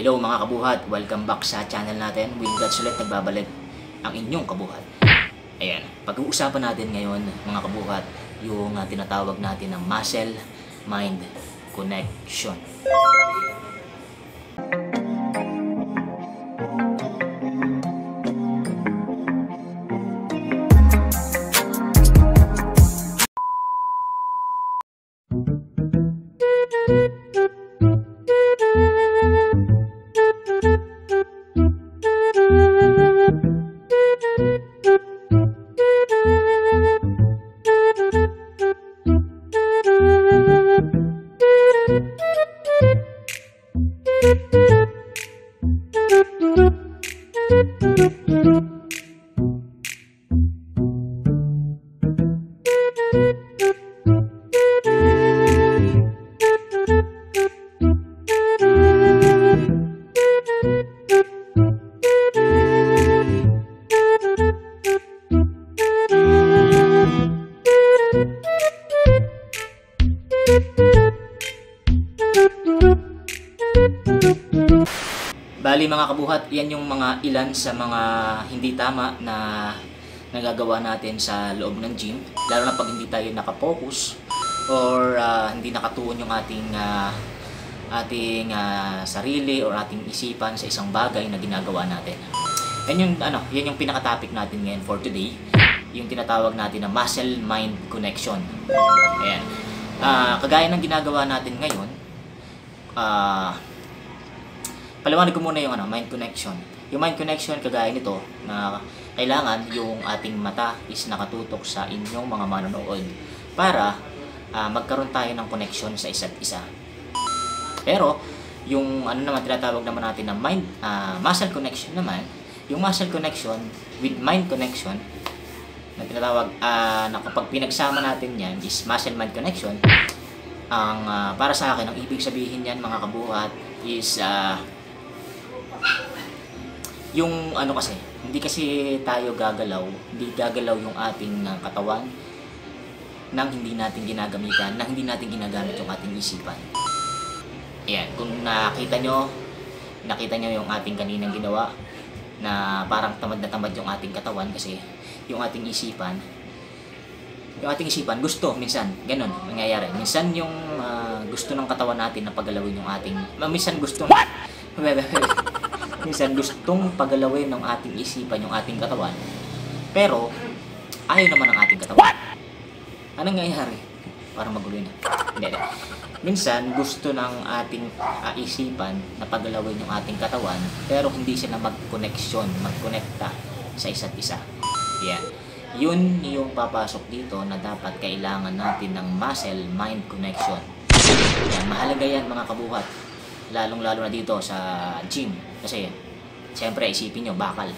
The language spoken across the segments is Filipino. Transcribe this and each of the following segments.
hello mga kabuhat, welcome back sa channel natin. Will Gods ulit nagbabalik ang inyong kabuhat. Ayan, pag-uusapan natin ngayon mga kabuhat, yung uh, tinatawag natin na muscle-mind connection. Thank you. Bali mga kabuhat, yan yung mga ilan sa mga hindi tama na nagagawa natin sa loob ng gym. Lalo na pag hindi tayo nakapokus or ah, hindi nakatuon yung ating ah, ating ah, sarili or ating isipan sa isang bagay na ginagawa natin. Yan yung ano, yan yung pinaka-topic natin ngayon for today, yung tinatawag natin na muscle-mind connection. Ayan. Ah, kagaya ng ginagawa natin ngayon, ah paliwanag ko muna yung ano, mind connection. Yung mind connection, kagaya nito, na kailangan yung ating mata is nakatutok sa inyong mga manonood para ah, magkaroon tayo ng connection sa isa't isa. Pero, yung ano naman tinatawag naman natin na mind, ah, muscle connection naman, yung muscle connection with mind connection, na tinatawag ah, na kapag pinagsama natin yan is muscle mind connection, ang ah, para sa akin, ang ibig sabihin yan mga kabuhat is ah, yung ano kasi, hindi kasi tayo gagalaw, hindi gagalaw yung ating uh, katawan nang hindi natin ginagamitan, nang hindi natin ginagamit yung ating isipan. Ayan, kung nakita nyo, nakita nyo yung ating kaninang ginawa na parang tamad na tamad yung ating katawan kasi yung ating isipan, yung ating isipan gusto minsan, ganun nangyayari. Minsan yung ah, gusto ng katawan natin na pagalawin yung ating, minsan gusto minsan gustong pagalawin ng ating isipan yung ating katawan. Pero, ayaw naman ng ating katawan. Anong nangyayari? Parang magulo na. Hindi, hindi. Minsan, gusto ng ating ah, isipan na pagalawin yung ating katawan, pero hindi sila mag-connection, mag-connecta sa isa't isa. Yan. Yun yung papasok dito na dapat kailangan natin ng muscle-mind connection. Yan, mahalaga yan mga kabuhat lalong-lalo na dito sa gym. Kasi, siyempre, isipin nyo, bakal.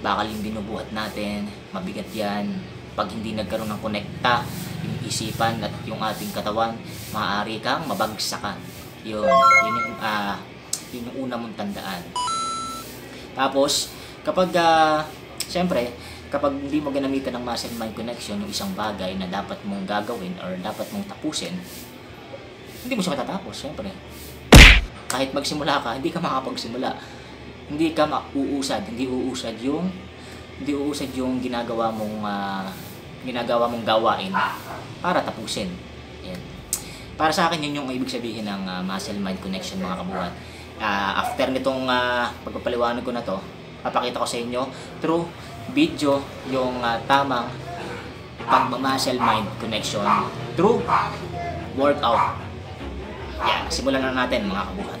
Bakal yung binubuhat natin, mabigat yan. Pag hindi nagkaroon ng konekta, yung isipan at yung ating katawan, maaari kang mabagsakan. Yun, yun yung, ah, yun yung una mong tandaan. Tapos, kapag, uh, siyempre, kapag hindi mo ginamitan ng muscle mind connection yung isang bagay na dapat mong gagawin or dapat mong tapusin, hindi mo siya matatapos, siyempre kahit magsimula ka, hindi ka makapagsimula. Hindi ka mauusad, hindi uusad yung hindi uusad yung ginagawa mong uh, ginagawa mong gawain para tapusin. Yan. Para sa akin yun yung ibig sabihin ng uh, muscle mind connection mga kabuhat. Uh, after nitong uh, pagpapaliwanag ko na to, papakita ko sa inyo through video yung uh, tamang pagmamuscle mind connection through workout yan, simulan na natin mga kabuhat.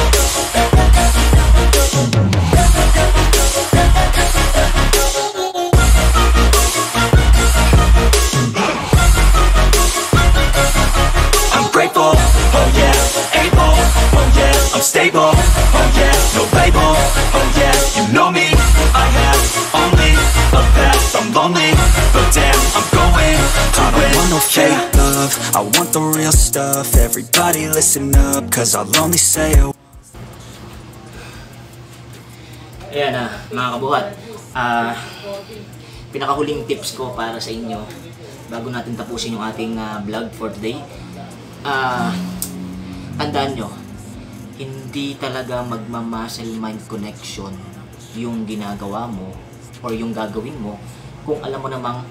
I'm stable, oh yeah, no label, oh yeah, you know me, I have only a path, I'm lonely, but damn, I'm going. To I don't want no fake love, I want the real stuff, everybody listen up, cause I'll only say a Ayan na, mga kabuhat. Ah, pinakahuling tips ko para sa inyo bago natin tapusin yung ating ah, vlog for today. Ah, tandaan nyo, hindi talaga magma-muscle mind connection yung ginagawa mo or yung gagawin mo kung alam mo namang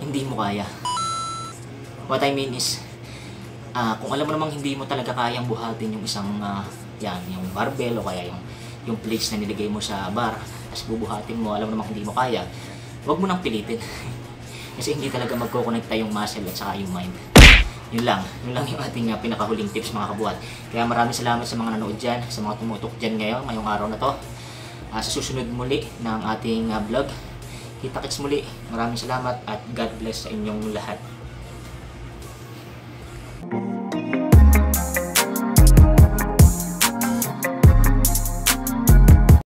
hindi mo kaya. What I mean is, ah kung alam mo namang hindi mo talaga kayang buhatin yung isang ah, yan, yung barbell o kaya yung yung plates na nilagay mo sa bar tapos bubuhatin mo, alam mo namang hindi mo kaya huwag mo nang pilitin kasi hindi talaga magkokonekta yung muscle at saka yung mind yun lang, yun lang yung ating ah, pinakahuling tips mga kabuhat. Kaya maraming salamat sa mga nanood dyan sa mga tumutok dyan ngayon, ngayong araw na to. Ah, sa susunod muli ng ating ah, vlog. Kita-kits muli. Maraming salamat at God bless sa inyong lahat